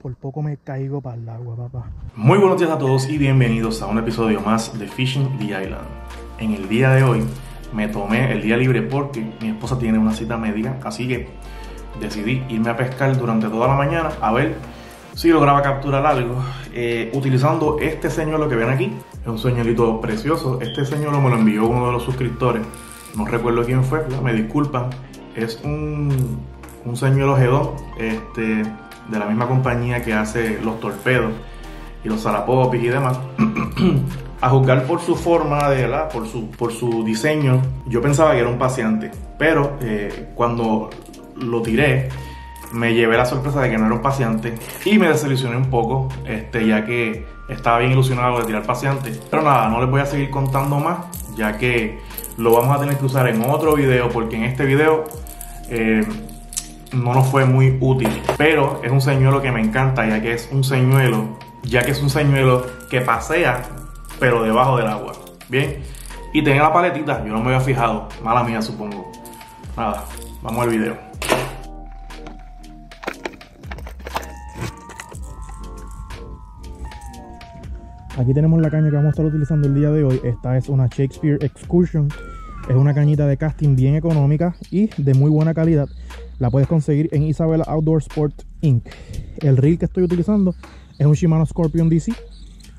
por poco me caigo para el agua, papá. Muy buenos días a todos y bienvenidos a un episodio más de Fishing the Island. En el día de hoy me tomé el día libre porque mi esposa tiene una cita médica, así que decidí irme a pescar durante toda la mañana a ver si lograba capturar algo eh, utilizando este señuelo que ven aquí. Es un señuelito precioso. Este señuelo me lo envió uno de los suscriptores. No recuerdo quién fue, me disculpan. Es un, un señuelo Gedón este, de la misma compañía que hace los torpedos y los zarapopis y demás. a juzgar por su forma, de, ¿verdad? Por, su, por su diseño, yo pensaba que era un paseante. Pero eh, cuando lo tiré, me llevé la sorpresa de que no era un paseante y me desilusioné un poco, este, ya que estaba bien ilusionado de tirar paseante. Pero nada, no les voy a seguir contando más, ya que lo vamos a tener que usar en otro video, porque en este video eh, no nos fue muy útil. Pero es un señuelo que me encanta, ya que es un señuelo, ya que es un señuelo que pasea, pero debajo del agua. Bien, y tenía la paletita, yo no me había fijado, mala mía supongo. Nada, vamos al video. Aquí tenemos la caña que vamos a estar utilizando el día de hoy. Esta es una Shakespeare Excursion. Es una cañita de casting bien económica y de muy buena calidad. La puedes conseguir en Isabella Outdoor Sport Inc. El reel que estoy utilizando es un Shimano Scorpion DC.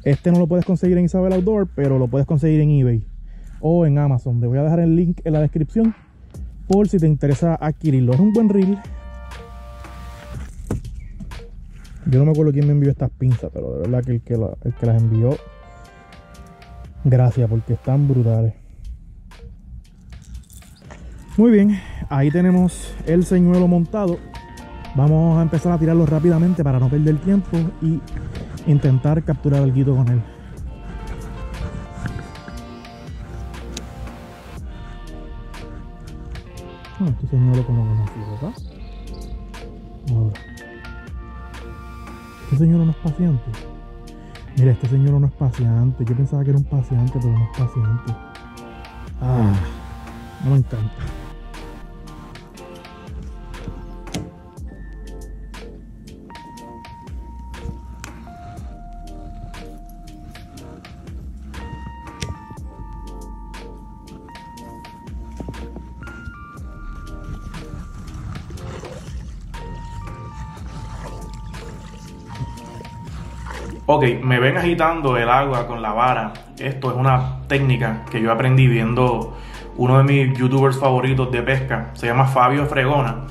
Este no lo puedes conseguir en Isabella Outdoor, pero lo puedes conseguir en eBay o en Amazon. Te voy a dejar el link en la descripción por si te interesa adquirirlo. Es un buen reel. Yo no me acuerdo quién me envió estas pinzas, pero de verdad que el que, la- el que las envió, gracias porque están brutales. Muy bien, ahí tenemos el señuelo montado. Vamos a empezar a tirarlo rápidamente para no perder tiempo y intentar capturar guito con él. Ah, este señuelo como que no sirve, ¿verdad? Ahora. Este señuelo no es paciente. Mira, este señuelo no es paciente. Yo pensaba que era un paciente, pero no es paciente. Ah, no me encanta. Ok, me ven agitando el agua con la vara. Esto es una técnica que yo aprendí viendo uno de mis youtubers favoritos de pesca. Se llama Fabio Fregona.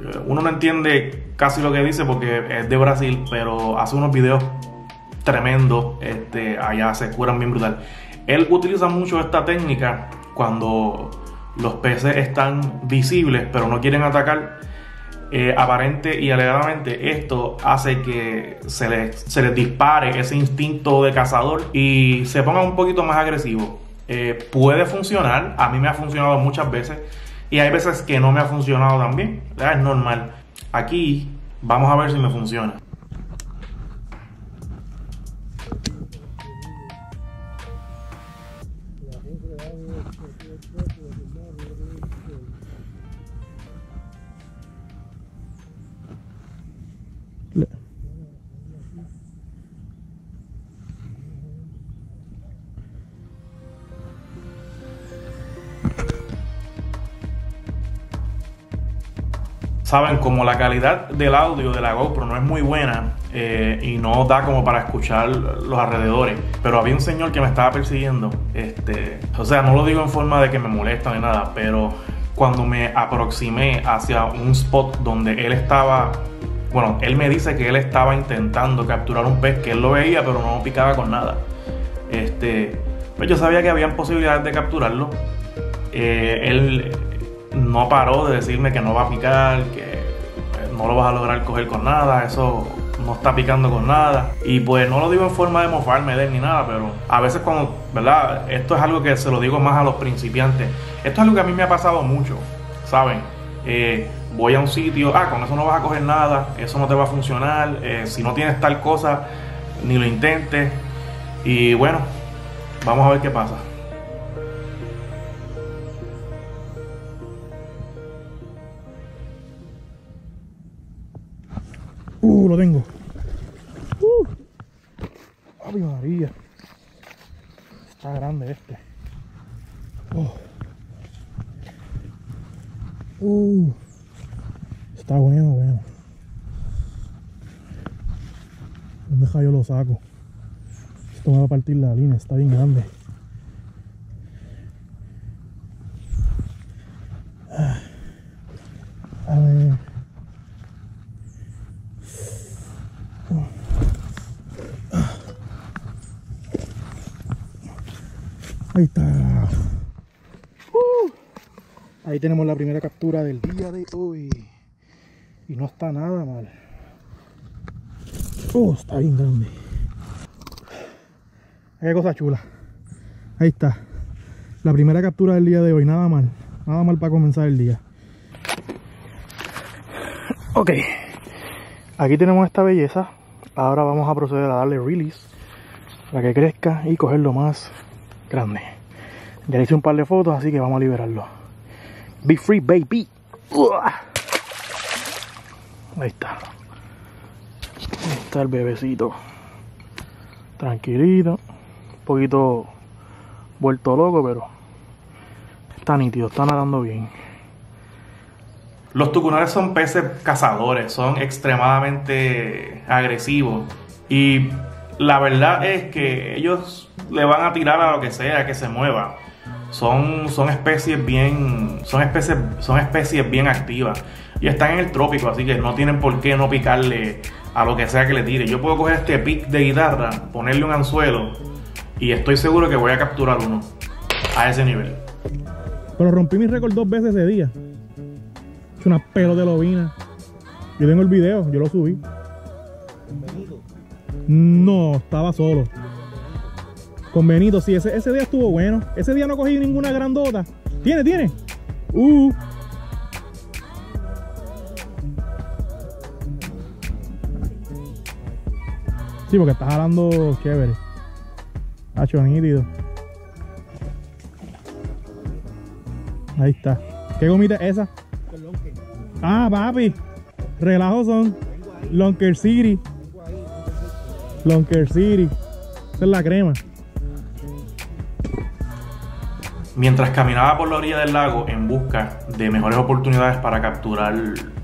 Eh, Uno no entiende casi lo que dice porque es de Brasil, pero hace unos videos tremendos. Este, allá se curan bien brutal. Él utiliza mucho esta técnica cuando los peces están visibles pero no quieren atacar. Eh, aparente y alegadamente esto hace que se les, se les dispare ese instinto de cazador y se ponga un poquito más agresivo. Eh, puede funcionar, a mí me ha funcionado muchas veces y hay veces que no me ha funcionado también, es normal. Aquí vamos a ver si me funciona. Saben, como la calidad del audio de la GoPro no es muy buena eh, y no da como para escuchar los alrededores, pero había un señor que me estaba persiguiendo. Este, o sea, no lo digo en forma de que me molesta ni nada, pero cuando me aproximé hacia un spot donde él estaba, bueno, él me dice que él estaba intentando capturar un pez, que él lo veía, pero no picaba con nada. Este, pues yo sabía que habían posibilidades de capturarlo. Eh, él no paró de decirme que no va a picar, que no lo vas a lograr coger con nada, eso no está picando con nada. Y pues no lo digo en forma de mofarme de ni nada, pero a veces cuando, ¿verdad? Esto es algo que se lo digo más a los principiantes. Esto es algo que a mí me ha pasado mucho, ¿saben? Eh, voy a un sitio, ah, con eso no vas a coger nada, eso no te va a funcionar, eh, si no tienes tal cosa, ni lo intentes. Y bueno, vamos a ver qué pasa. Uh, lo tengo. Uh. Ay, Está grande este. Oh. Uh. Está bueno, bueno. No me yo lo saco. Esto me va a partir la línea, está bien grande. Ahí está. Uh. Ahí tenemos la primera captura del día de hoy. Y no está nada mal. Oh, está bien grande. Qué cosa chula. Ahí está. La primera captura del día de hoy. Nada mal. Nada mal para comenzar el día. Ok. Aquí tenemos esta belleza. Ahora vamos a proceder a darle release para que crezca y cogerlo más grande. Ya le hice un par de fotos, así que vamos a liberarlo. Be free, baby. Ahí está. Ahí está el bebecito. Tranquilito. Un poquito vuelto loco, pero está nítido, está nadando bien. Los tucunares son peces cazadores, son extremadamente agresivos. Y la verdad es que ellos le van a tirar a lo que sea que se mueva. Son, son especies bien. Son especies, son especies bien activas. Y están en el trópico, así que no tienen por qué no picarle a lo que sea que le tire. Yo puedo coger este pic de guitarra, ponerle un anzuelo y estoy seguro que voy a capturar uno a ese nivel. Pero rompí mi récord dos veces ese día. Es una pelo de lobina. Yo tengo el video, yo lo subí. No, estaba solo. Con Benito, sí, ese, ese día estuvo bueno. Ese día no cogí ninguna grandota. Tiene, tiene. Uh. Sí, porque estás jalando chévere. Hacho nítido. Ahí está. ¿Qué gomita es esa? Ah, papi. Relajos son. Lonker City. Lonker City. Esa es la crema. Mientras caminaba por la orilla del lago en busca de mejores oportunidades para capturar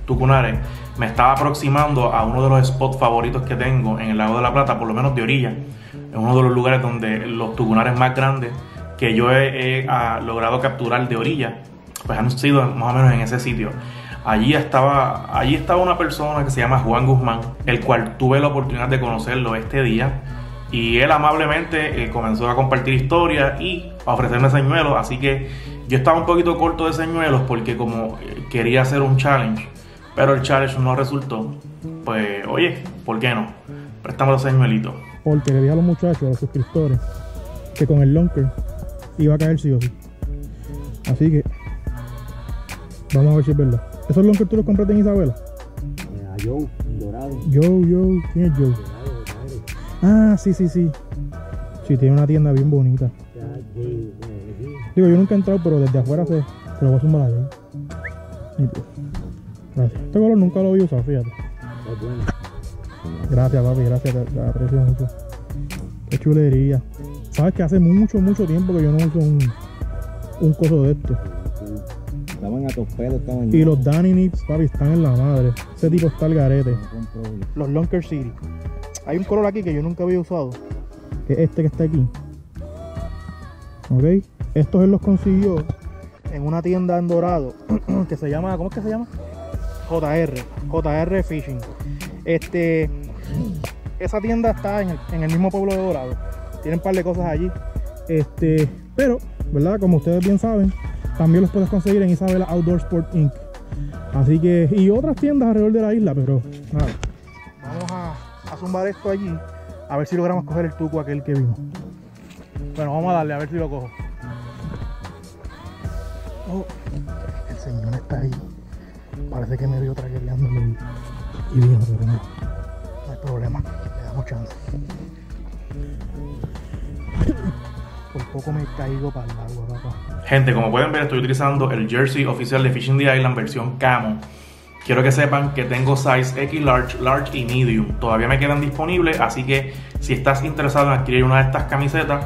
tucunares, me estaba aproximando a uno de los spots favoritos que tengo en el lago de la Plata, por lo menos de orilla. Es uno de los lugares donde los tucunares más grandes que yo he, ah, logrado capturar de orilla, pues han sido más o menos en ese sitio. Allí estaba, allí estaba una persona que se llama Juan Guzmán, el cual tuve la oportunidad de conocerlo este día. Y él amablemente eh, comenzó a compartir historias y a ofrecerme señuelos. Así que yo estaba un poquito corto de señuelos porque como eh, quería hacer un challenge, pero el challenge no resultó. Pues oye, ¿por qué no? Prestamos los señuelitos. Porque le dije a los muchachos, a los suscriptores, que con el lonker iba a caer sí o sí. Así que vamos a ver si es verdad. ¿Esos lonkers tú los compraste en Isabela? A Joe, dorado. Joe, Joe, ¿quién es Joe? Ah, sí, sí, sí. Sí, tiene una tienda bien bonita. Digo, yo nunca he entrado, pero desde afuera se, se lo voy a sumar ahí. Nítido. Gracias. Este color nunca lo había usado, fíjate. Es bueno. Gracias, papi, gracias, te aprecio mucho. Qué chulería. Sabes que hace mucho, mucho tiempo que yo no uso un, un coso de esto. Estaban a tus pelos, estaban Y los Danny Nips, papi, están en la madre. Ese tipo está al garete. Los Lonker City. Hay un color aquí que yo nunca había usado. Que es este que está aquí. Ok. Estos él los consiguió en una tienda en Dorado. que se llama. ¿Cómo es que se llama? JR. JR Fishing. Este. Esa tienda está en el, en el mismo pueblo de Dorado. Tienen un par de cosas allí. Este. Pero, ¿verdad? Como ustedes bien saben, también los puedes conseguir en Isabela Outdoor Sport Inc. Así que. Y otras tiendas alrededor de la isla, pero nada. Vamos a, zumbar esto allí. A ver si logramos coger el tuco aquel que vimos. Bueno, vamos a darle a ver si lo cojo. Oh, el señor está ahí. Parece que me vio traqueteándolo y, y vino, pero no. No hay problema. Le damos chance. Por poco me caigo para el agua. Gente, como pueden ver, estoy utilizando el jersey oficial de Fishing the Island versión camo. quiero que sepan que tengo size X large, large y medium. Todavía me quedan disponibles, así que si estás interesado en adquirir una de estas camisetas,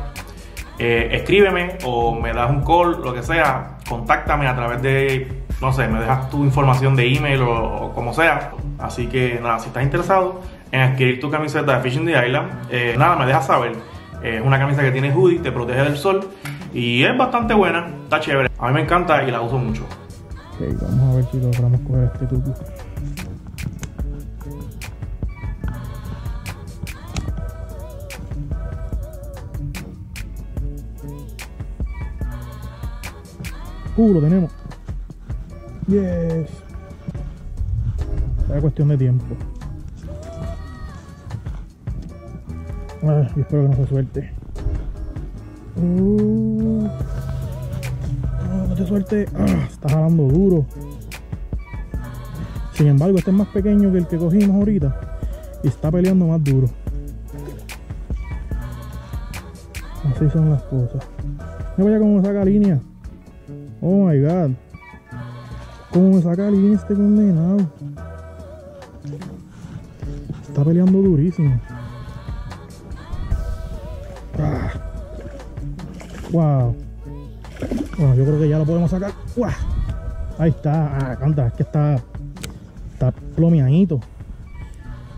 eh, escríbeme o me das un call, lo que sea, contáctame a través de, no sé, me dejas tu información de email o, como sea. Así que nada, si estás interesado en adquirir tu camiseta de Fishing the Island, eh, nada, me dejas saber. Es una camisa que tiene hoodie, te protege del sol y es bastante buena, está chévere. A mí me encanta y la uso mucho. Ok, vamos a ver si logramos coger este tutu. Uh, lo tenemos. Yes. Es cuestión de tiempo. Ay, y espero que no se suelte. Uh. No, no te suelte. Ah, está jalando duro. Sin embargo, este es más pequeño que el que cogimos ahorita. Y está peleando más duro. Así son las cosas. No vaya como saca línea. Oh my god. ¿Cómo me saca línea este condenado? Está peleando durísimo. Wow. Bueno, yo creo que ya lo podemos sacar. ¡Wow! Ahí está. Ah, canta, es que está. Está plomeadito.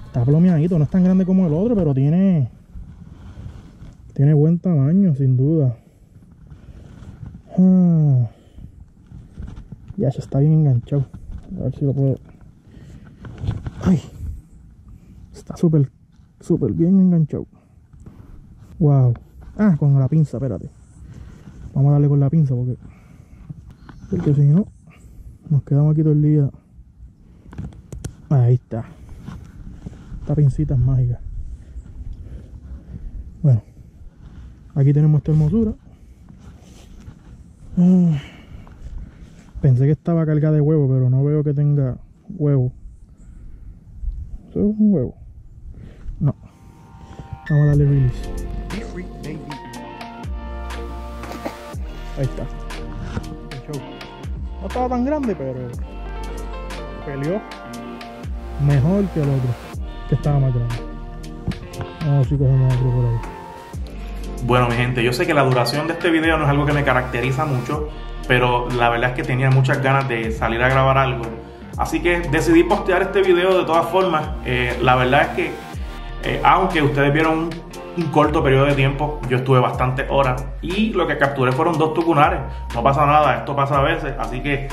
Está plomeadito. No es tan grande como el otro, pero tiene. Tiene buen tamaño, sin duda. Ah. Ya se está bien enganchado. A ver si lo puedo. ¡Ay! Está súper, súper bien enganchado. ¡Wow! Ah, con la pinza, espérate. Vamos a darle con la pinza porque. Porque si no, nos quedamos aquí todo el día. Ahí está. Esta pincita es mágica. Bueno, aquí tenemos esta hermosura. Ah, pensé que estaba cargada de huevo, pero no veo que tenga huevo. ¿Eso es un huevo? No. Vamos a darle release. Ahí está. No estaba tan grande, pero peleó mejor que el otro, que estaba más grande. Vamos a ver si cogemos otro por ahí. Bueno, mi gente, yo sé que la duración de este video no es algo que me caracteriza mucho, pero la verdad es que tenía muchas ganas de salir a grabar algo. Así que decidí postear este video de todas formas. Eh, la verdad es que, eh, aunque ustedes vieron un, corto periodo de tiempo, yo estuve bastantes horas y lo que capturé fueron dos tucunares. No pasa nada, esto pasa a veces. Así que,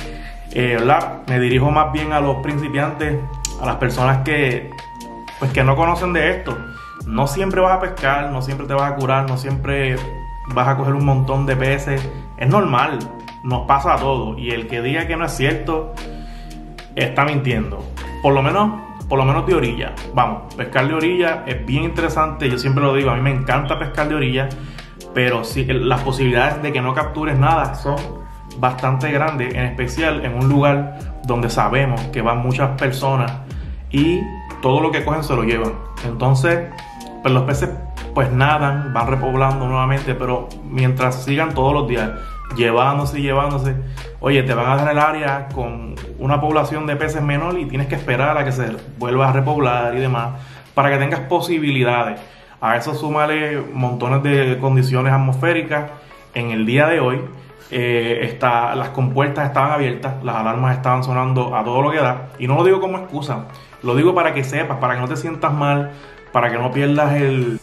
eh, ¿verdad? Me dirijo más bien a los principiantes, a las personas que, pues, que no conocen de esto. No siempre vas a pescar, no siempre te vas a curar, no siempre vas a coger un montón de peces. Es normal, nos pasa a todos. Y el que diga que no es cierto, está mintiendo. Por lo menos, por lo menos de orilla. Vamos, pescar de orilla es bien interesante. Yo siempre lo digo, a mí me encanta pescar de orilla. Pero sí, las posibilidades de que no captures nada son bastante grandes. En especial en un lugar donde sabemos que van muchas personas y todo lo que cogen se lo llevan. Entonces, pues los peces pues nadan, van repoblando nuevamente, pero mientras sigan todos los días llevándose y llevándose, oye, te van a dar el área con una población de peces menor y tienes que esperar a que se vuelva a repoblar y demás para que tengas posibilidades. A eso súmale montones de condiciones atmosféricas. En el día de hoy, eh, está, las compuertas estaban abiertas, las alarmas estaban sonando a todo lo que da. Y no lo digo como excusa, lo digo para que sepas, para que no te sientas mal, para que no pierdas el,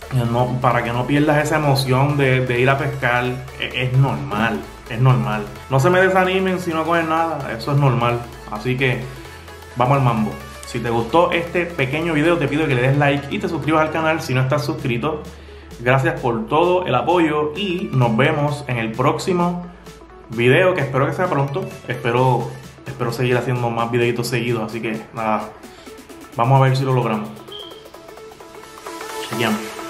para que no pierdas esa emoción de, ir a pescar. Es, es, normal, es normal. No se me desanimen si no cogen nada, eso es normal. Así que vamos al mambo. Si te gustó este pequeño video, te pido que le des like y te suscribas al canal si no estás suscrito. Gracias por todo el apoyo y nos vemos en el próximo video que espero que sea pronto. Espero, espero seguir haciendo más videitos seguidos, así que nada, vamos a ver si lo logramos. Again.